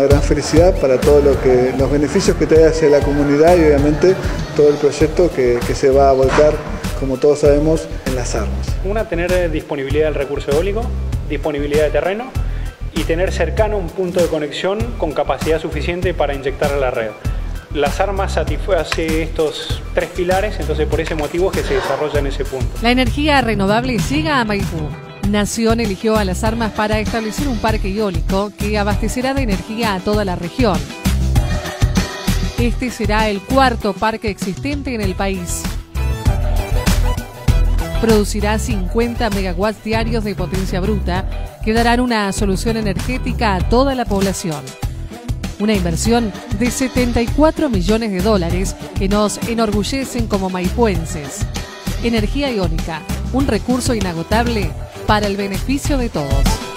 una gran felicidad para todos lo que, los beneficios que trae hacia la comunidad y obviamente todo el proyecto que, que se va a volcar, como todos sabemos, en las armas. Una, tener disponibilidad del recurso eólico, disponibilidad de terreno y tener cercano un punto de conexión con capacidad suficiente para inyectar a la red. Las armas satisface estos tres pilares, entonces por ese motivo es que se desarrolla en ese punto. La energía renovable llega a Maipú. Nación eligió a las armas para establecer un parque eólico que abastecerá de energía a toda la región. Este será el cuarto parque existente en el país. Producirá 50 megawatts diarios de potencia bruta que darán una solución energética a toda la población. Una inversión de 74 millones de dólares que nos enorgullecen como maipuenses. Energía iónica, un recurso inagotable para el beneficio de todos.